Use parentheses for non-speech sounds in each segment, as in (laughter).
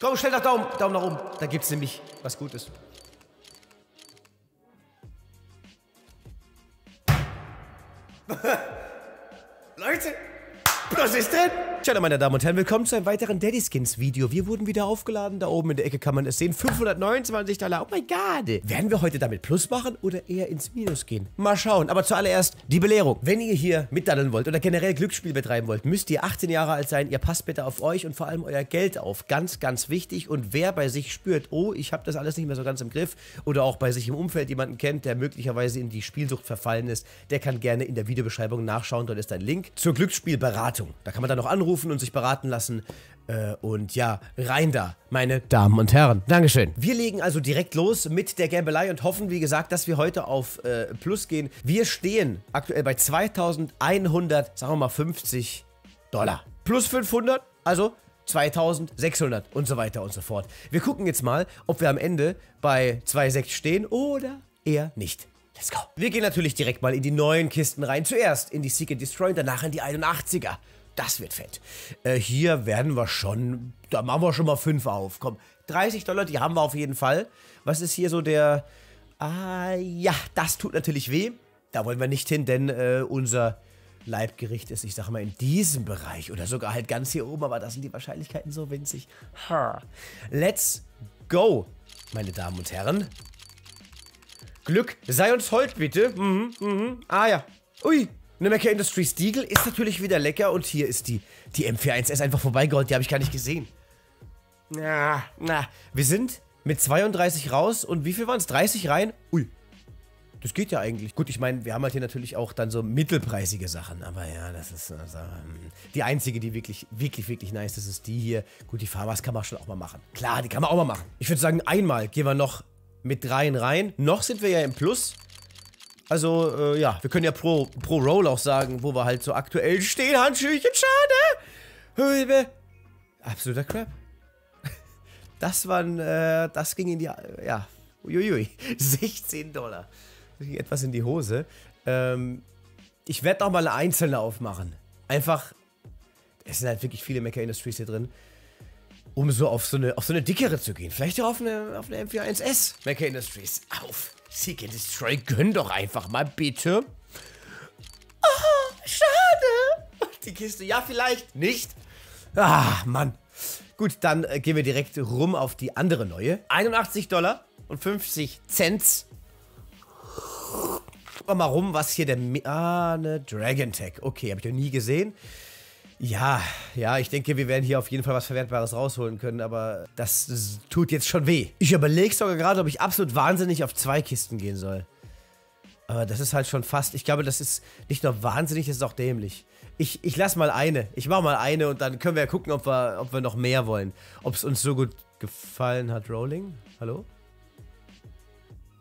Komm, schnell nach Daumen, Daumen nach oben. Da gibt's nämlich was Gutes. (laughs) Leute, was ist denn? Tja, meine Damen und Herren, willkommen zu einem weiteren Daddy Skins Video. Wir wurden wieder aufgeladen, da oben in der Ecke kann man es sehen. 529 Dollar, oh mein Gott. Werden wir heute damit Plus machen oder eher ins Minus gehen? Mal schauen, aber zuallererst die Belehrung. Wenn ihr hier mitdaddeln wollt oder generell Glücksspiel betreiben wollt, müsst ihr 18 Jahre alt sein. Ihr passt bitte auf euch und vor allem euer Geld auf. Ganz, ganz wichtig. Und wer bei sich spürt, oh, ich habe das alles nicht mehr so ganz im Griff oder auch bei sich im Umfeld jemanden kennt, der möglicherweise in die Spielsucht verfallen ist, der kann gerne in der Videobeschreibung nachschauen. Dort ist ein Link zur Glücksspielberatung. Da kann man dann noch anrufen und sich beraten lassen. Äh, und ja, rein da, meine Damen und Herren. Dankeschön. Wir legen also direkt los mit der Gambelei und hoffen, wie gesagt, dass wir heute auf äh, Plus gehen. Wir stehen aktuell bei 2100, sagen wir mal 50 Dollar. Plus 500, also 2600 und so weiter und so fort. Wir gucken jetzt mal, ob wir am Ende bei 2,6 stehen oder eher nicht. Let's go. Wir gehen natürlich direkt mal in die neuen Kisten rein. Zuerst in die Seek and Destroy und danach in die 81er. Das wird fett. Äh, hier werden wir schon, da machen wir schon mal 5 auf. Komm, 30 Dollar, die haben wir auf jeden Fall. Was ist hier so der, ah ja, das tut natürlich weh. Da wollen wir nicht hin, denn äh, unser Leibgericht ist, ich sag mal, in diesem Bereich oder sogar halt ganz hier oben, aber da sind die Wahrscheinlichkeiten so winzig. Ha. Let's go, meine Damen und Herren. Glück sei uns hold, bitte. Mhm, mhm. Ah ja. Ui, Mecha Industries Deagle ist natürlich wieder lecker und hier ist die, die M41S einfach vorbeigeholt, die habe ich gar nicht gesehen. Na, na, wir sind mit 32 raus und wie viel waren es? 30 rein? Ui, das geht ja eigentlich. Gut, ich meine, wir haben halt hier natürlich auch dann so mittelpreisige Sachen, aber ja, das ist also, die einzige, die wirklich, wirklich, wirklich nice ist, ist die hier. Gut, die Farmers kann man schon auch mal machen. Klar, die kann man auch mal machen. Ich würde sagen, einmal gehen wir noch mit dreien rein. Noch sind wir ja im Plus. Also, äh, ja, wir können ja pro, pro Roll auch sagen, wo wir halt so aktuell stehen. Handschüchen, schade. Hülbe. Absoluter Crap. (laughs) Das waren, äh, das ging in die, ja, uiuiui, (laughs) 16 Dollar. Das ging etwas in die Hose. Ähm, ich werde auch mal eine einzelne aufmachen. Einfach, es sind halt wirklich viele Mecha Industries hier drin, um so auf so eine, auf so eine dickere zu gehen. Vielleicht auch auf eine, auf eine M41S Mecha Industries. Auf. Seek and Destroy, gönn doch einfach mal, bitte. Oh, schade. Die Kiste, ja, vielleicht nicht. Ah, Mann. Gut, dann äh, gehen wir direkt rum auf die andere neue. 81 Dollar und 50 Cent. Mal rum, was hier der... Ah, eine Dragon Tech. Okay, habe ich noch nie gesehen. Ja, ja, ich denke, wir werden hier auf jeden Fall was Verwertbares rausholen können, aber das, das tut jetzt schon weh. Ich überlege sogar gerade, ob ich absolut wahnsinnig auf zwei Kisten gehen soll. Aber das ist halt schon fast, ich glaube, das ist nicht nur wahnsinnig, das ist auch dämlich. Ich, ich lass mal eine. Ich mach mal eine und dann können wir ja gucken, ob wir, ob wir noch mehr wollen. Ob es uns so gut gefallen hat. Rolling? Hallo?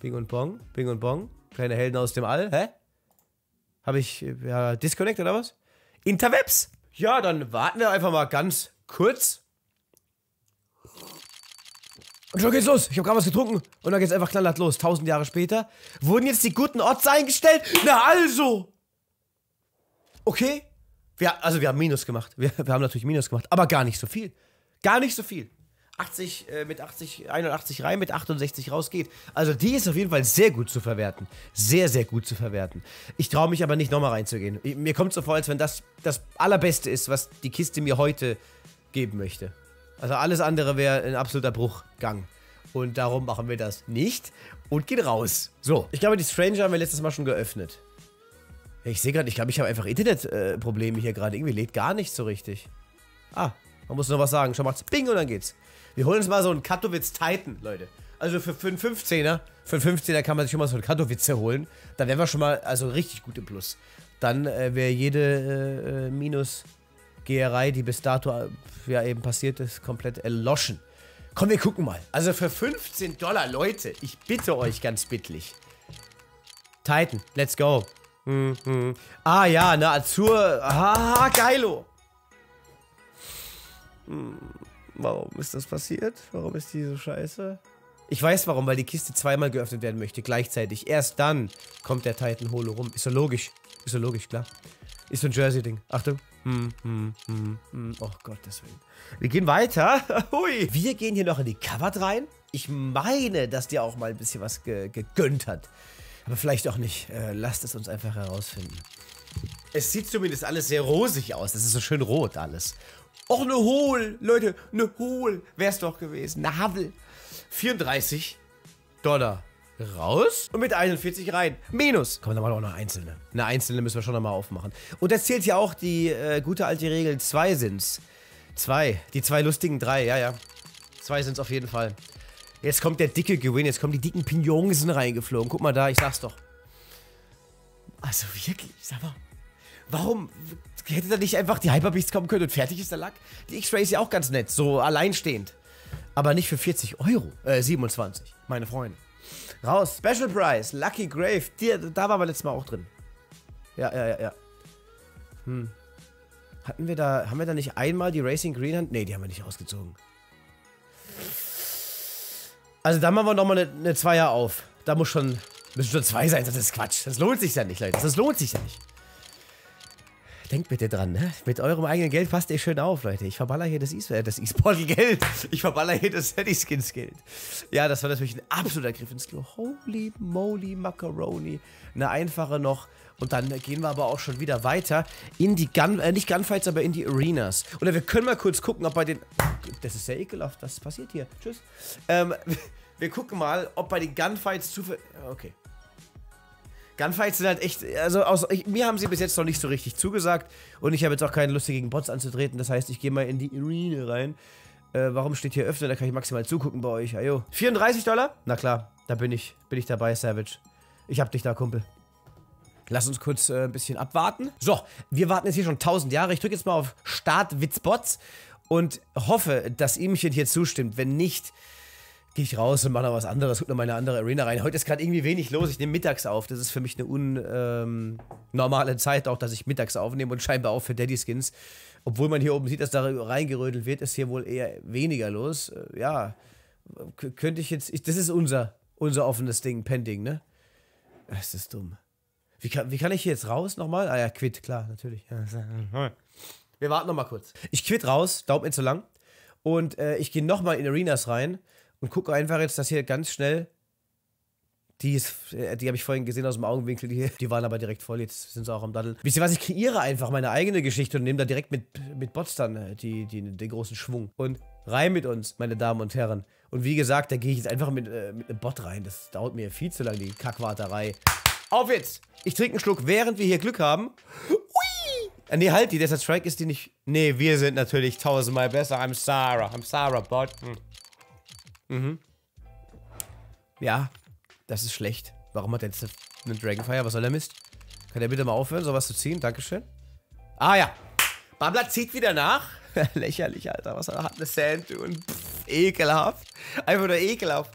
Bing und Bong? Bing und Bong? Kleine Helden aus dem All? Hä? Habe ich ja, Disconnect oder was? Interwebs? Ja, dann warten wir einfach mal ganz kurz. Und schon geht's los. Ich habe gerade was getrunken. Und dann geht's einfach knallhart los. Tausend Jahre später wurden jetzt die guten Orts eingestellt. Na also. Okay. Wir, also wir haben Minus gemacht. Wir, wir haben natürlich Minus gemacht. Aber gar nicht so viel. Gar nicht so viel. 80, äh, mit 80, 81 rein, mit 68 rausgeht. Also die ist auf jeden Fall sehr gut zu verwerten. Sehr, sehr gut zu verwerten. Ich traue mich aber nicht nochmal reinzugehen. Mir kommt so vor, als wenn das das Allerbeste ist, was die Kiste mir heute geben möchte. Also alles andere wäre ein absoluter Bruchgang. Und darum machen wir das nicht und gehen raus. So, ich glaube, die Stranger haben wir letztes Mal schon geöffnet. Ich sehe gerade, ich glaube, ich habe einfach Internetprobleme äh, hier gerade. Irgendwie lädt gar nicht so richtig. Ah, man muss noch was sagen. Schon macht's Bing und dann geht's. Wir holen uns mal so einen Katowice Titan, Leute. Also für, für einen 15er, für einen 15er kann man sich schon mal so einen Katowice holen. Da wären wir schon mal also richtig gut im Plus. Dann äh, wäre jede äh, äh Minus-Geherei, die bis dato äh, ja eben passiert ist, komplett erloschen. Komm, wir gucken mal. Also für 15 Dollar, Leute, ich bitte euch ganz bittlich. Titan, let's go. Mhm. Ah ja, eine Azur. Ah, geilo. Hm. Warum ist das passiert? Warum ist die so scheiße? Ich weiß warum, weil die Kiste zweimal geöffnet werden möchte, gleichzeitig. Erst dann kommt der Titan Holo rum. Ist so logisch. Ist so logisch, klar. Ist so ein Jersey-Ding. Achtung. Hm, hm, hm, hm. Oh Gott, deswegen. Wir gehen weiter. (laughs) Hui. Wir gehen hier noch in die Covered rein. Ich meine, dass dir auch mal ein bisschen was ge gegönnt hat. Aber vielleicht auch nicht. Äh, lasst es uns einfach herausfinden. Es sieht zumindest alles sehr rosig aus. Es ist so schön rot alles. Och, ne Hohl. Leute, ne Hohl. Wär's doch gewesen. Ne Havel. 34 Dollar raus und mit 41 rein. Minus. Komm, dann machen wir auch noch einzelne. Eine einzelne müssen wir schon nochmal aufmachen. Und das zählt ja auch die äh, gute alte Regel. Zwei sind's. Zwei. Die zwei lustigen drei, ja, ja. Zwei sind's auf jeden Fall. Jetzt kommt der dicke Gewinn. Jetzt kommen die dicken Pignonsen reingeflogen. Guck mal da, ich sag's doch. Also wirklich, sag mal. Warum hätte da nicht einfach die Hyperbeasts kommen können und fertig ist der Lack? Die X-Ray ist ja auch ganz nett, so alleinstehend. Aber nicht für 40 Euro. Äh, 27, meine Freunde. Raus. Special Price. Lucky Grave. Die, da waren wir letztes Mal auch drin. Ja, ja, ja, ja. Hm. Hatten wir da, haben wir da nicht einmal die Racing Green Hand? Ne, die haben wir nicht ausgezogen. Also da machen wir nochmal eine, eine Zweier auf. Da muss schon, müssen schon zwei sein. Das ist Quatsch. Das lohnt sich ja nicht, Leute. Das lohnt sich ja nicht. Denkt bitte dran, ne? Mit eurem eigenen Geld passt ihr schön auf, Leute. Ich verballer hier das E-Sportal-Geld. (laughs) ich verballer hier das Steady-Skins-Geld. Ja, das war natürlich ein absoluter Griff ins Klo. Holy moly Macaroni. Eine einfache noch. Und dann gehen wir aber auch schon wieder weiter in die Gun, äh, nicht Gunfights, aber in die Arenas. Oder wir können mal kurz gucken, ob bei den, das ist sehr ekelhaft, was passiert hier? Tschüss. Ähm, (laughs) wir gucken mal, ob bei den Gunfights zufällig, okay. Gunfights sind halt echt, also aus, ich, mir haben sie bis jetzt noch nicht so richtig zugesagt und ich habe jetzt auch keine Lust gegen Bots anzutreten, das heißt, ich gehe mal in die Arena rein. Äh, warum steht hier öffnen? Da kann ich maximal zugucken bei euch. Ajo. 34 Dollar? Na klar, da bin ich, bin ich dabei, Savage. Ich hab dich da, Kumpel. Lass uns kurz äh, ein bisschen abwarten. So, wir warten jetzt hier schon 1000 Jahre. Ich drücke jetzt mal auf Start Witzbots und hoffe, dass ihmchen hier zustimmt. Wenn nicht, gehe ich raus und mache noch was anderes, guck noch mal in eine andere Arena rein. Heute ist gerade irgendwie wenig los. Ich nehme mittags auf. Das ist für mich eine unnormale ähm, Zeit, auch dass ich mittags aufnehme und scheinbar auch für Daddy Skins. Obwohl man hier oben sieht, dass da reingerödelt wird, ist hier wohl eher weniger los. Äh, ja, könnte ich jetzt. Ich, das ist unser, unser offenes Ding, Pending, ne? Das ist dumm. Wie kann, wie kann ich hier jetzt raus nochmal? Ah ja, quit, klar, natürlich. Wir warten nochmal kurz. Ich quit raus, dauert mir zu lang. Und äh, ich gehe nochmal in Arenas rein und gucke einfach jetzt, dass hier ganz schnell. Die, ist, äh, die habe ich vorhin gesehen aus dem Augenwinkel, die, die waren aber direkt voll, jetzt sind sie auch am Daddel. Wisst ihr was, ich kreiere einfach meine eigene Geschichte und nehme da direkt mit, mit Bots dann äh, die, die, den großen Schwung. Und rein mit uns, meine Damen und Herren. Und wie gesagt, da gehe ich jetzt einfach mit, äh, mit einem Bot rein. Das dauert mir viel zu lang, die Kackwarterei. Auf jetzt! Ich trinke einen Schluck, während wir hier Glück haben. Ui! Äh, nee, halt, die Desert Strike ist die nicht. Nee, wir sind natürlich tausendmal besser. I'm Sarah. I'm Sarah, Bot. Hm. Mhm. Ja, das ist schlecht. Warum hat er jetzt einen Dragonfire? Was soll der Mist? Kann der bitte mal aufhören, sowas zu ziehen? Dankeschön. Ah ja. Babla zieht wieder nach. (laughs) Lächerlich, Alter. Was hat eine Sand tun? Pff, ekelhaft. Einfach nur ekelhaft.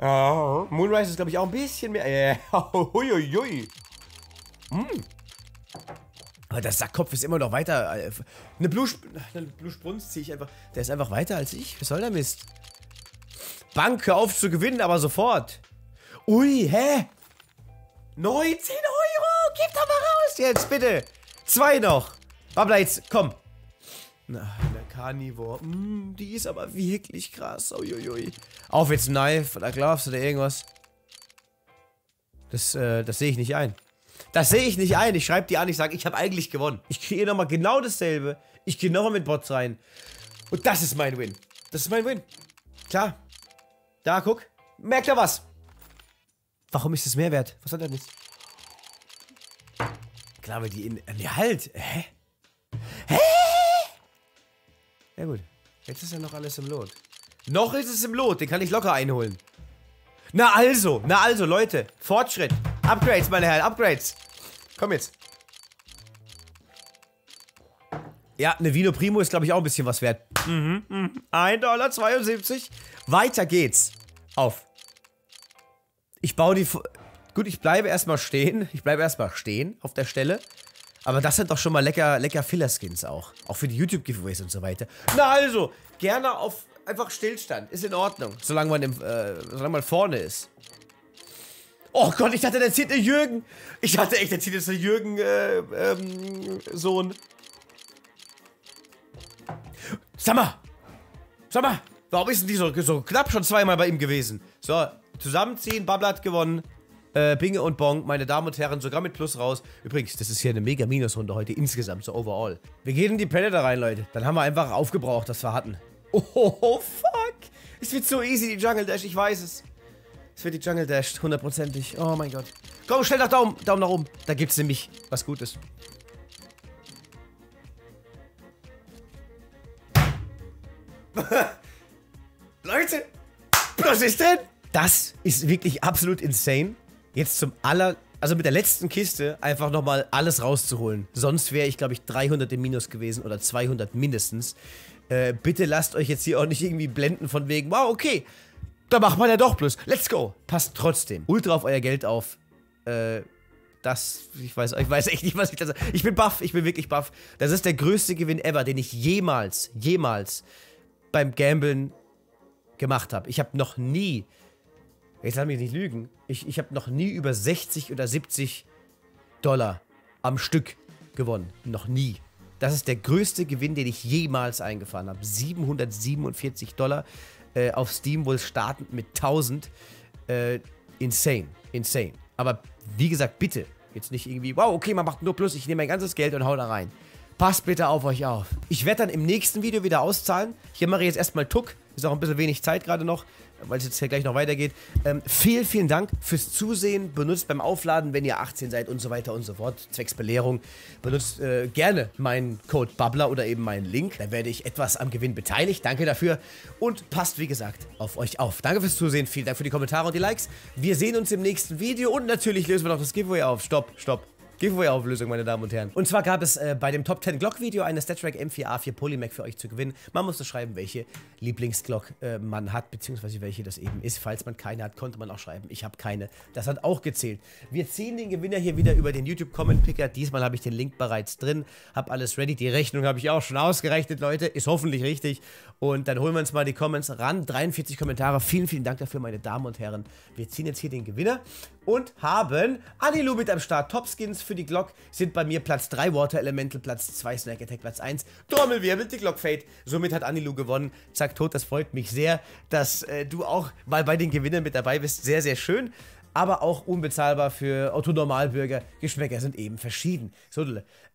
Oh, Moonrise ist, glaube ich, auch ein bisschen mehr. Yeah. (laughs) Huiuiui. Mm. Aber der Sackkopf ist immer noch weiter. Eine Blue, eine Blue Sprunz ziehe ich einfach. Der ist einfach weiter als ich. Was soll der Mist? Bank, hör auf zu gewinnen, aber sofort. Ui, hä? 19 Euro? Gib doch mal raus jetzt, bitte. Zwei noch. Babla, jetzt, komm. Na, eine Carnivore. Mm, die ist aber wirklich krass. Uiuiui. Auf jetzt Knife oder Gloves oder irgendwas. Das, äh, das sehe ich nicht ein. Das sehe ich nicht ein. Ich schreibe die an, ich sage, ich habe eigentlich gewonnen. Ich kriege nochmal genau dasselbe. Ich gehe nochmal mit Bots rein. Und das ist mein Win. Das ist mein Win. Klar. Da, guck. Merkt ihr was? Warum ist das Mehrwert? Was hat er nicht? Klar, weil die in. Nee, halt. Hä? Hä? Ja, gut. Jetzt ist ja noch alles im Lot. Noch ist es im Lot. Den kann ich locker einholen. Na also. Na also, Leute. Fortschritt. Upgrades, meine Herren. Upgrades. Komm jetzt. Ja, eine Vino Primo ist, glaube ich, auch ein bisschen was wert. Mhm, mhm. 1,72 Dollar. Weiter geht's. Auf. Ich baue die... Gut, ich bleibe erstmal stehen. Ich bleibe erstmal stehen auf der Stelle. Aber das sind doch schon mal lecker, lecker Filler-Skins auch. Auch für die YouTube-Giveaways und so weiter. Na also, gerne auf einfach Stillstand. Ist in Ordnung. Solange man, im, äh, solange man vorne ist. Oh Gott, ich dachte, der zieht eine Jürgen. Ich dachte echt, der zieht jetzt eine Jürgen, äh, ähm, Sohn. Sag mal. Sag mal. Warum ist denn die so, so knapp schon zweimal bei ihm gewesen? So, zusammenziehen, Babblat gewonnen. Äh, Binge und Bong, meine Damen und Herren, sogar mit Plus raus. Übrigens, das ist hier eine mega Minusrunde heute insgesamt, so overall. Wir gehen in die Predator rein, Leute. Dann haben wir einfach aufgebraucht, was wir hatten. Oh, (laughs) oh fuck. Es wird so easy, die Jungle Dash, ich weiß es. Es wird die Jungle Dash, hundertprozentig. Oh mein Gott. Komm, schnell nach Daumen, Daumen nach oben. Da gibt's nämlich was Gutes. (laughs) Leute, was ist denn? Das ist wirklich absolut insane jetzt zum aller, also mit der letzten Kiste einfach nochmal alles rauszuholen. Sonst wäre ich, glaube ich, 300 im Minus gewesen oder 200 mindestens. Äh, bitte lasst euch jetzt hier auch nicht irgendwie blenden von wegen, wow, okay, da macht man ja doch plus. Let's go. Passt trotzdem. Ultra auf euer Geld auf. Äh, das, ich weiß, ich weiß echt nicht, was ich da sage. Ich bin baff, ich bin wirklich baff. Das ist der größte Gewinn ever, den ich jemals, jemals beim Gamblen gemacht habe. Ich habe noch nie Jetzt lass mich nicht lügen. Ich, ich habe noch nie über 60 oder 70 Dollar am Stück gewonnen. Noch nie. Das ist der größte Gewinn, den ich jemals eingefahren habe. 747 Dollar äh, auf Steam, wohl startend mit 1000. Äh, insane. Insane. Aber wie gesagt, bitte. Jetzt nicht irgendwie, wow, okay, man macht nur Plus, ich nehme mein ganzes Geld und hau da rein. Passt bitte auf euch auf. Ich werde dann im nächsten Video wieder auszahlen. Hier mache ich jetzt erstmal Tuck. Ist auch ein bisschen wenig Zeit gerade noch weil es jetzt hier gleich noch weitergeht. Ähm, vielen, vielen Dank fürs Zusehen. Benutzt beim Aufladen, wenn ihr 18 seid und so weiter und so fort. Zwecks Belehrung. Benutzt äh, gerne meinen Code Bubbler oder eben meinen Link. Da werde ich etwas am Gewinn beteiligt. Danke dafür. Und passt, wie gesagt, auf euch auf. Danke fürs Zusehen. Vielen Dank für die Kommentare und die Likes. Wir sehen uns im nächsten Video. Und natürlich lösen wir noch das Giveaway auf. Stopp, stopp. Giveaway-Auflösung, meine Damen und Herren. Und zwar gab es äh, bei dem Top 10 Glock-Video eine StatTrack M4A4 Polymac für euch zu gewinnen. Man musste schreiben, welche Lieblingsglock äh, man hat, beziehungsweise welche das eben ist. Falls man keine hat, konnte man auch schreiben, ich habe keine. Das hat auch gezählt. Wir ziehen den Gewinner hier wieder über den YouTube-Comment-Picker. Diesmal habe ich den Link bereits drin, habe alles ready. Die Rechnung habe ich auch schon ausgerechnet, Leute. Ist hoffentlich richtig. Und dann holen wir uns mal die Comments ran. 43 Kommentare. Vielen, vielen Dank dafür, meine Damen und Herren. Wir ziehen jetzt hier den Gewinner und haben Anilu mit am Start. Topskins für die Glock sind bei mir Platz 3 Water Elemental, Platz 2 Snack Attack, Platz 1 Trommelwirbel, die Glock Fade. Somit hat Anilu gewonnen. Zack, tot, das freut mich sehr, dass äh, du auch mal bei den Gewinnern mit dabei bist. Sehr, sehr schön aber auch unbezahlbar für Otto-Normalbürger. Geschmäcker sind eben verschieden. So,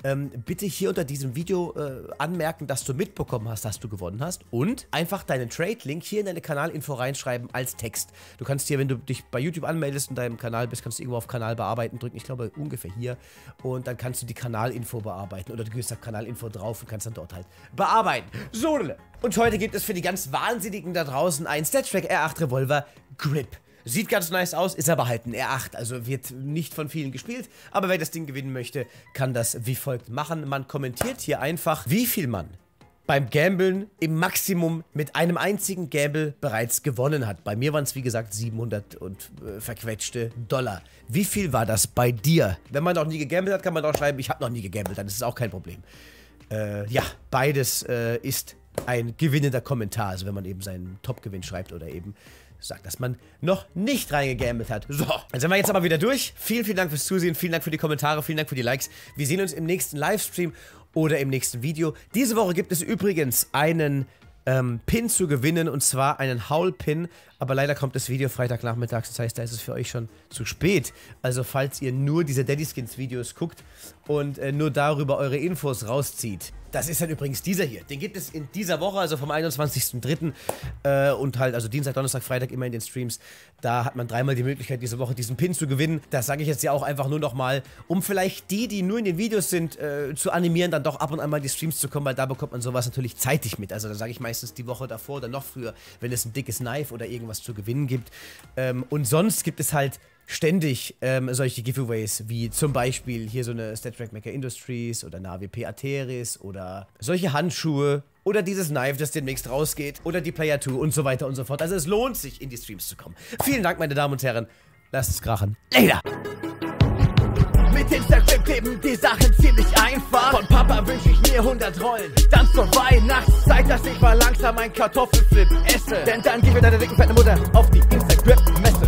ähm, bitte hier unter diesem Video äh, anmerken, dass du mitbekommen hast, dass du gewonnen hast und einfach deinen Trade-Link hier in deine Kanalinfo reinschreiben als Text. Du kannst hier, wenn du dich bei YouTube anmeldest und deinem Kanal bist, kannst du irgendwo auf Kanal bearbeiten drücken. Ich glaube ungefähr hier. Und dann kannst du die Kanalinfo bearbeiten oder du gehst auf Kanalinfo drauf und kannst dann dort halt bearbeiten. So, und heute gibt es für die ganz Wahnsinnigen da draußen einen StatTrack R8 Revolver Grip. Sieht ganz nice aus, ist aber halt ein R8, also wird nicht von vielen gespielt. Aber wer das Ding gewinnen möchte, kann das wie folgt machen. Man kommentiert hier einfach, wie viel man beim Gambeln im Maximum mit einem einzigen Gamble bereits gewonnen hat. Bei mir waren es wie gesagt 700 und äh, verquetschte Dollar. Wie viel war das bei dir? Wenn man noch nie gegambelt hat, kann man auch schreiben, ich habe noch nie gegambelt, dann ist es auch kein Problem. Äh, ja, beides äh, ist ein gewinnender Kommentar, also wenn man eben seinen Topgewinn schreibt oder eben sagt, dass man noch nicht reingegambelt hat. So, dann sind wir jetzt aber wieder durch. Vielen, vielen Dank fürs Zusehen, vielen Dank für die Kommentare, vielen Dank für die Likes. Wir sehen uns im nächsten Livestream oder im nächsten Video. Diese Woche gibt es übrigens einen ähm, Pin zu gewinnen und zwar einen Howl-Pin. Aber leider kommt das Video Freitagnachmittags, das heißt, da ist es für euch schon zu spät. Also falls ihr nur diese Daddy Skins Videos guckt und äh, nur darüber eure Infos rauszieht, das ist dann übrigens dieser hier. Den gibt es in dieser Woche, also vom 21.03. Äh, und halt, also Dienstag, Donnerstag, Freitag immer in den Streams. Da hat man dreimal die Möglichkeit, diese Woche diesen Pin zu gewinnen. Das sage ich jetzt ja auch einfach nur nochmal, um vielleicht die, die nur in den Videos sind, äh, zu animieren, dann doch ab und an mal die Streams zu kommen, weil da bekommt man sowas natürlich zeitig mit. Also da sage ich meistens die Woche davor oder noch früher, wenn es ein dickes Knife oder irgendwas zu gewinnen gibt. Ähm, und sonst gibt es halt ständig ähm, solche Giveaways, wie zum Beispiel hier so eine StatTrack Maker Industries oder eine AWP Ateris oder solche Handschuhe oder dieses Knife, das demnächst rausgeht oder die Player 2 und so weiter und so fort. Also es lohnt sich, in die Streams zu kommen. Vielen Dank, meine Damen und Herren. Lasst es krachen. Later! Mit Instagram kleben die Sachen ziemlich einfach. Von Papa wünsche ich mir 100 Rollen. Dann zur Weihnachtszeit, dass ich mal langsam ein Kartoffelflip esse. Denn dann gib mir deine dicken fette Mutter auf die Instagram-Messe.